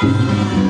Música